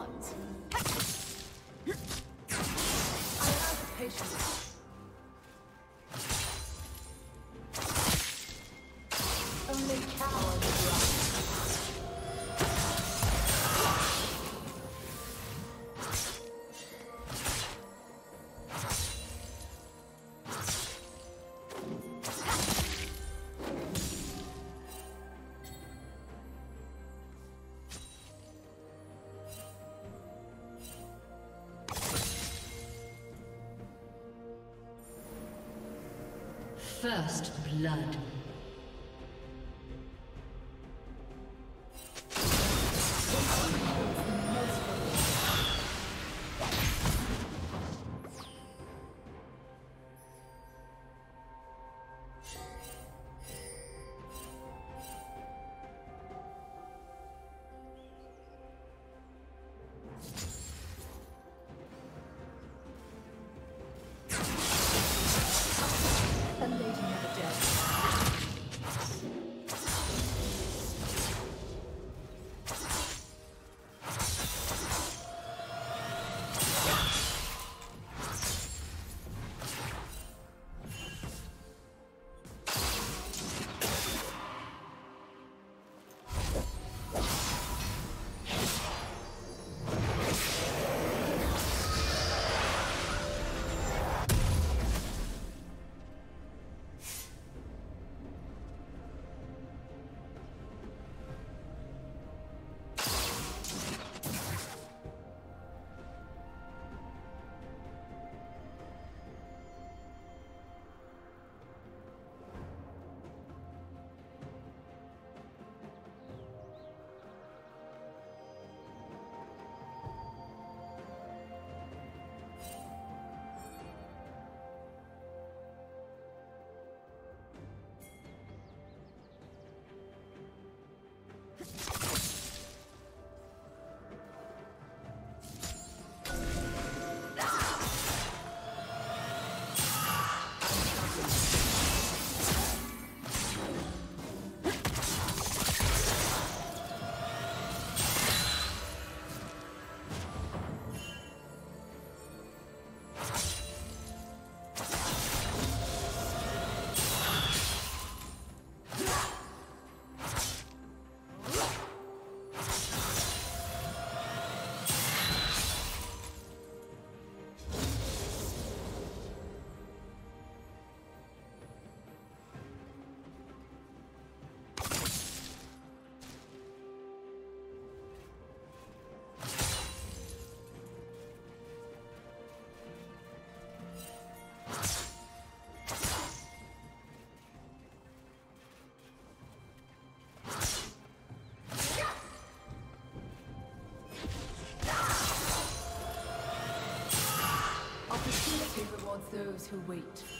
ones. First blood. Those who wait.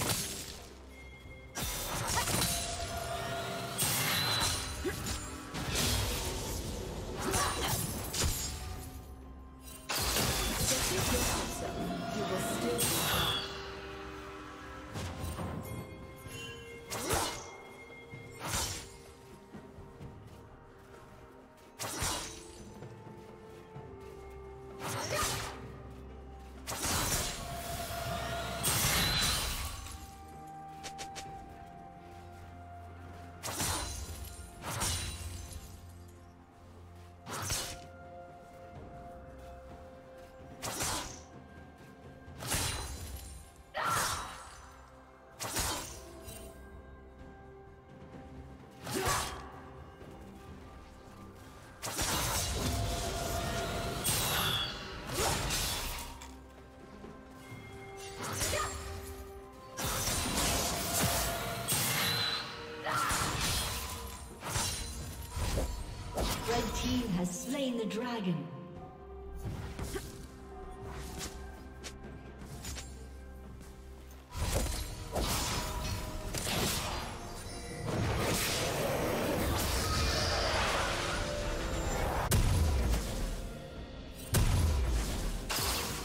team has slain the dragon.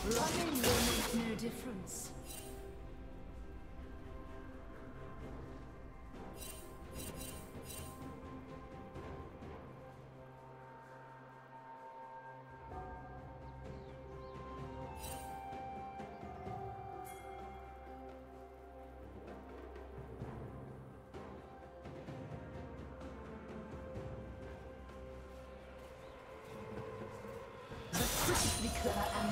Running will make no difference. Clever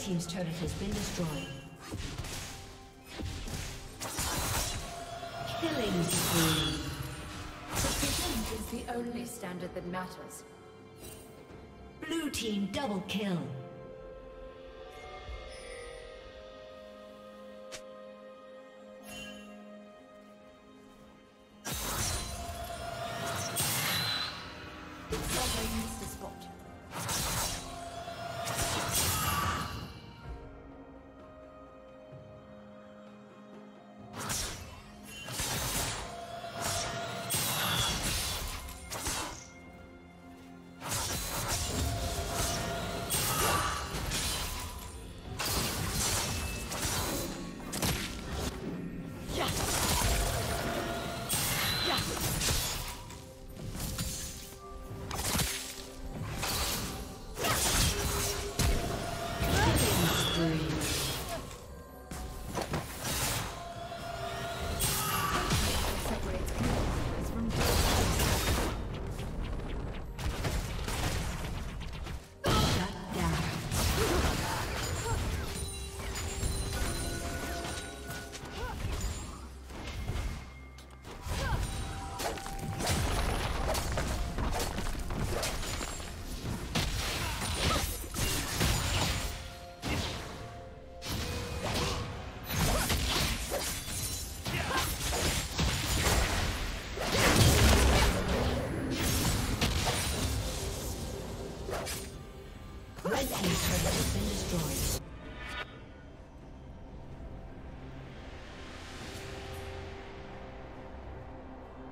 Red Team's turret has been destroyed. Killing spree. Precision is the only standard that matters. Blue Team double kill.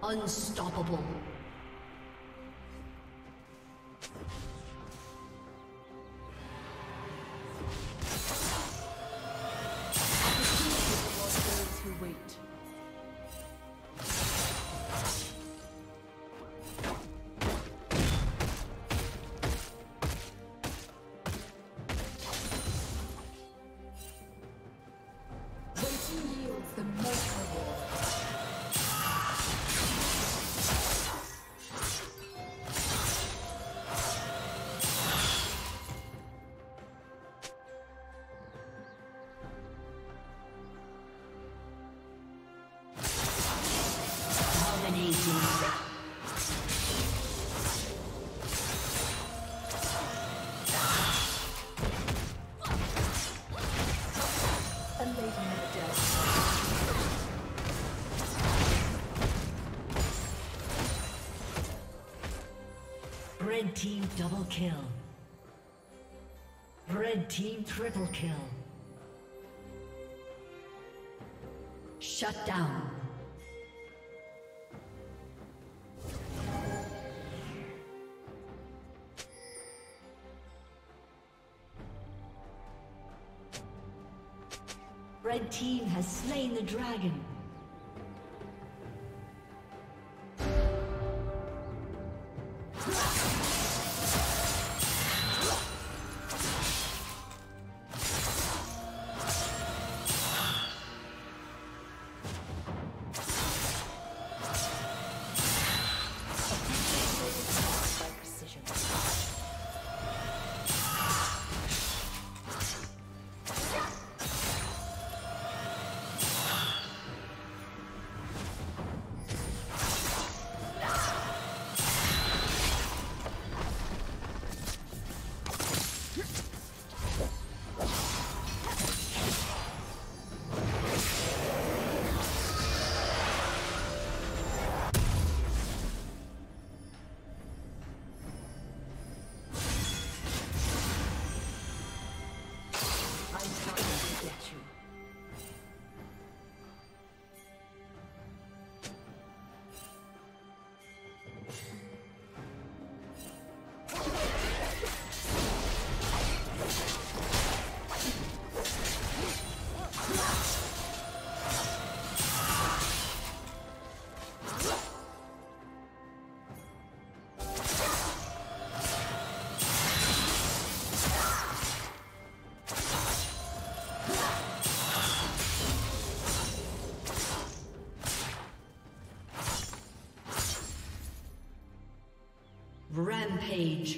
Unstoppable. Double kill. Red team triple kill. Shut down. Red team has slain the dragon. Rampage.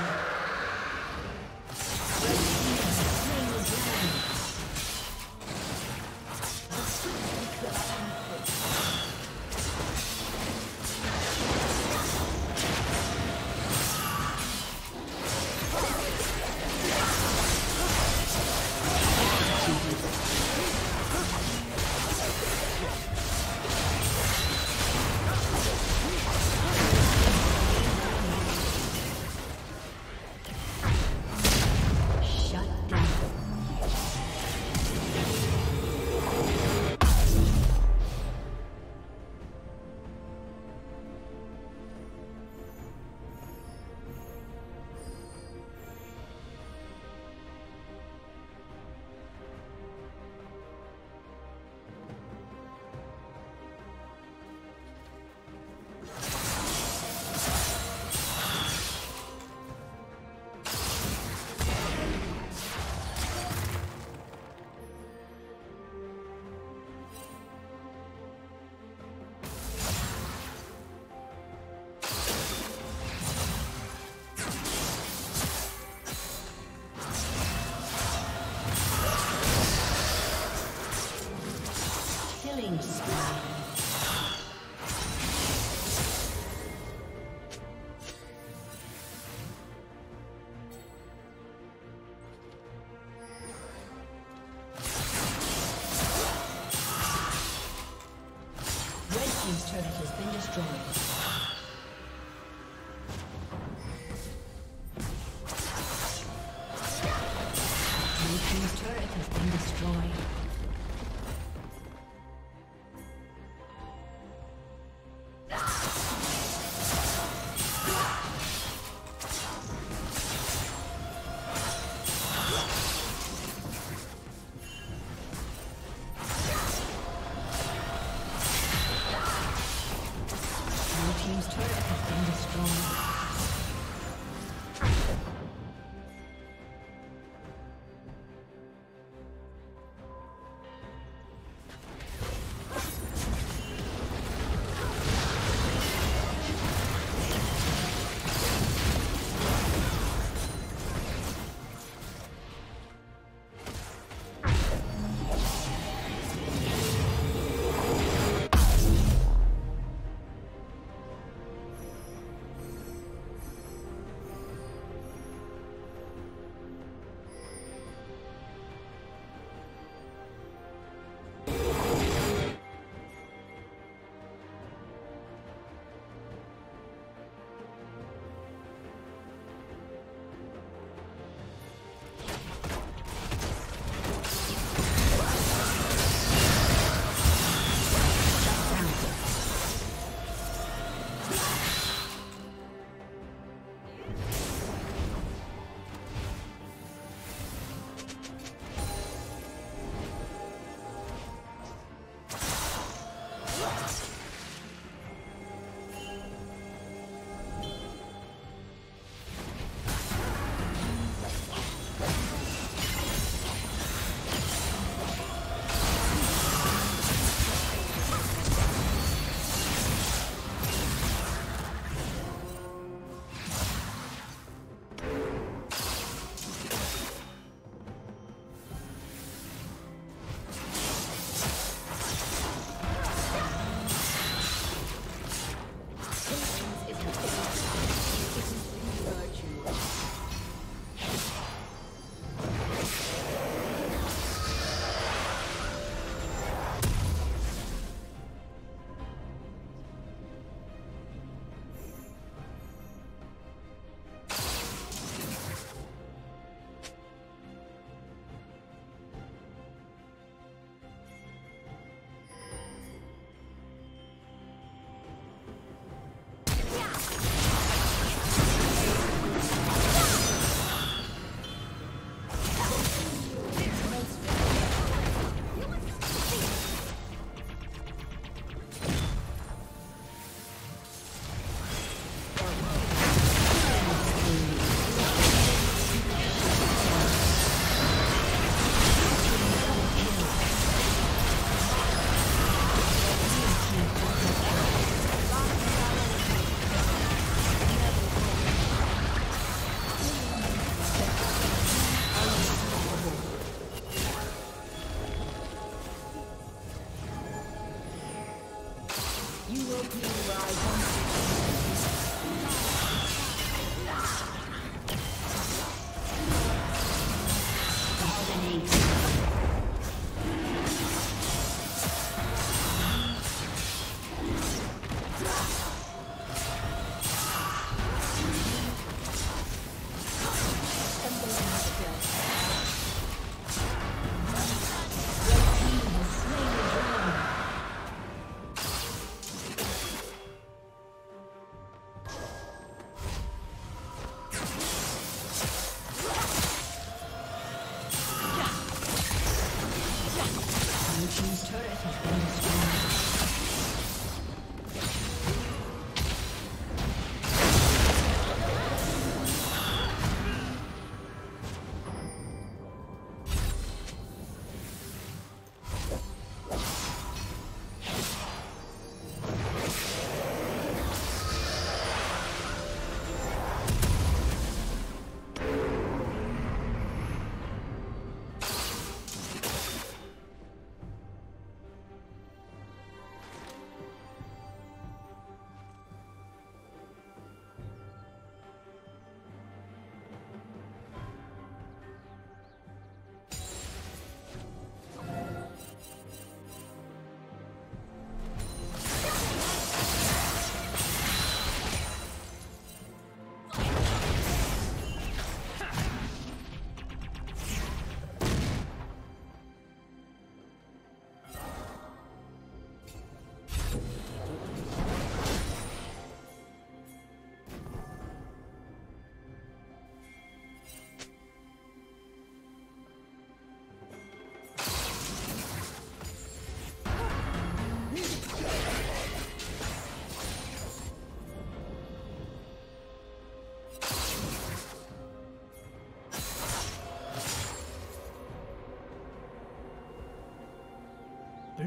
Has been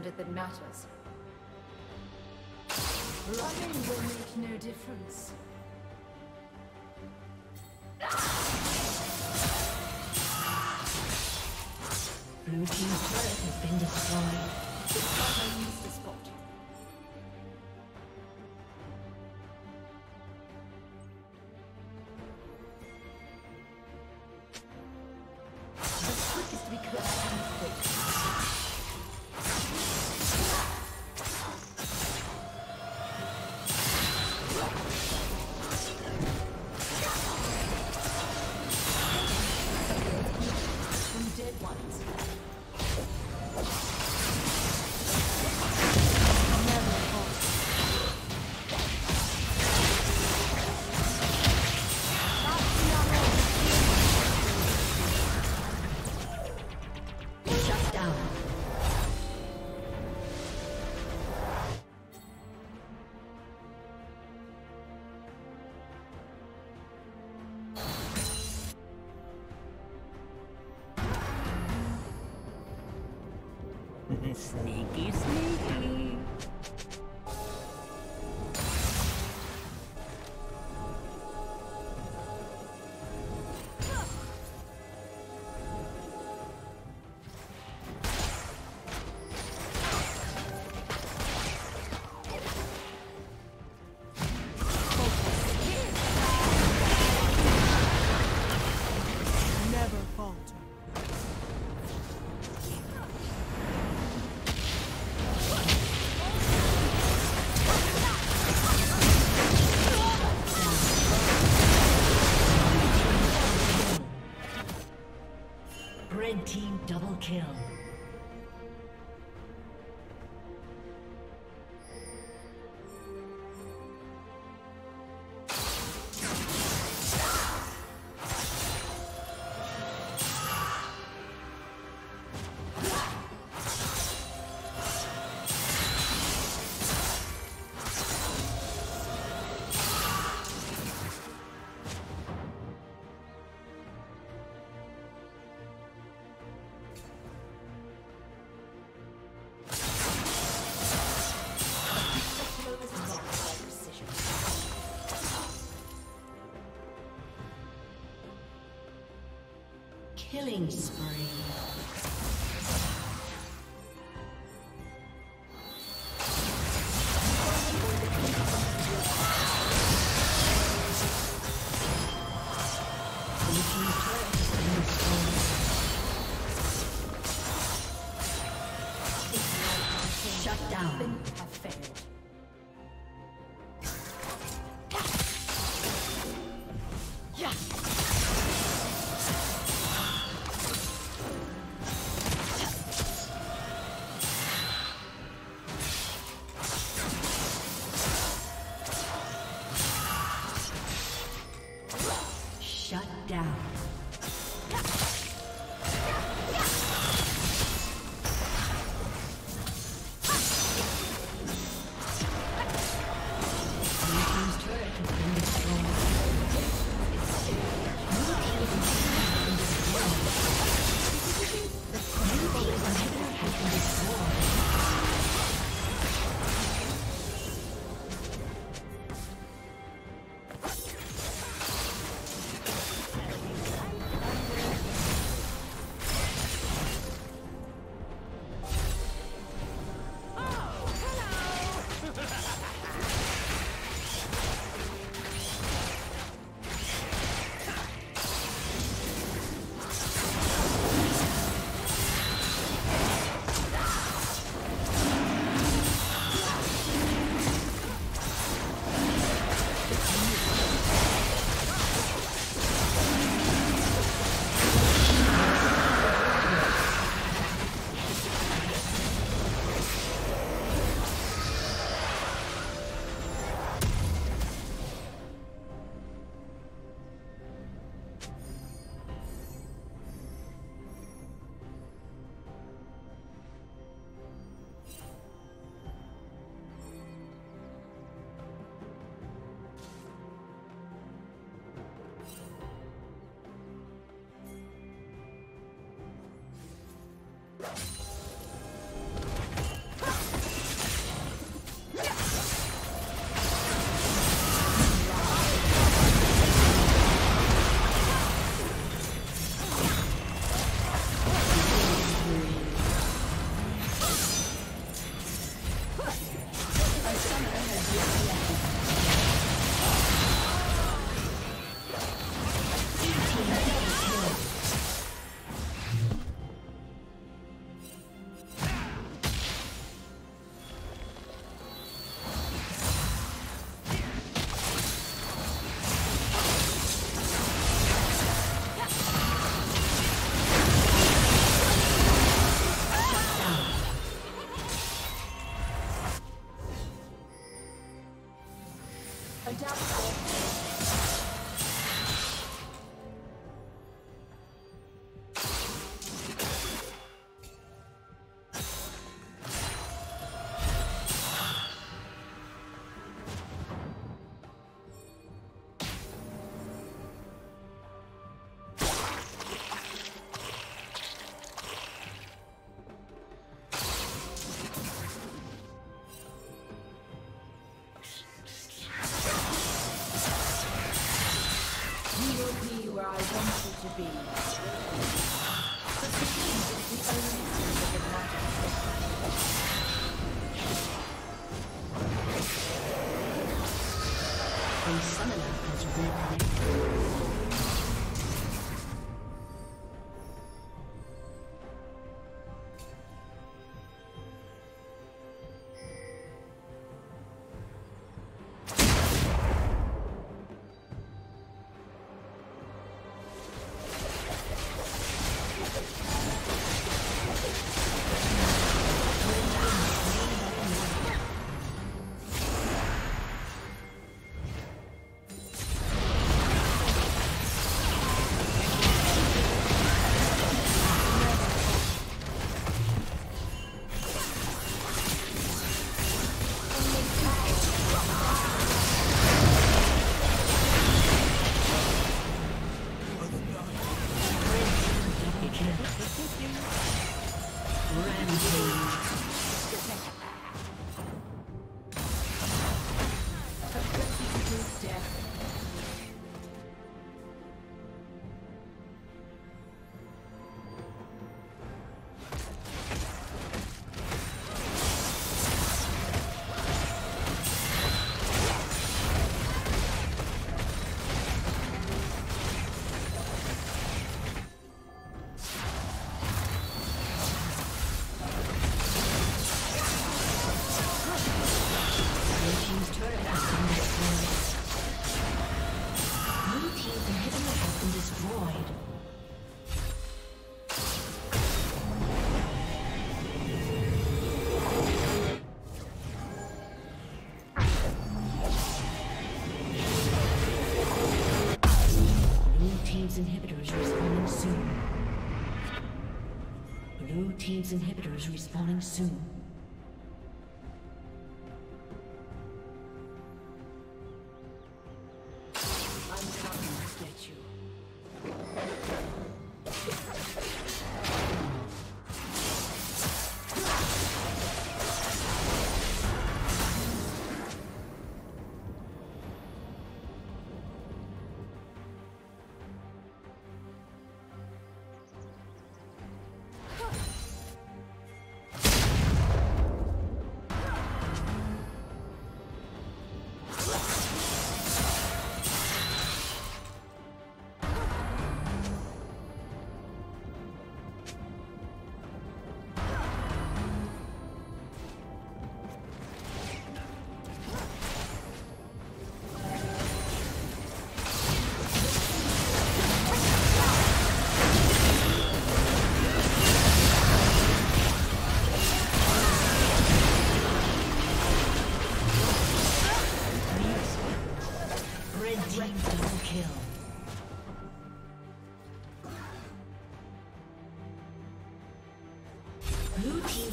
Standard that matters. Running will make no difference. Blue team's turret has been destroyed. Kill. Killing respawning soon.